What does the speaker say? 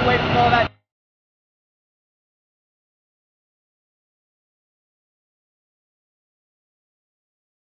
away from all that.